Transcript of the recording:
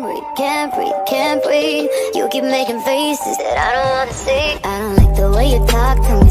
can't breathe, can't breathe, can't breathe. You keep making faces that I don't wanna see. I don't like the way you talk to me.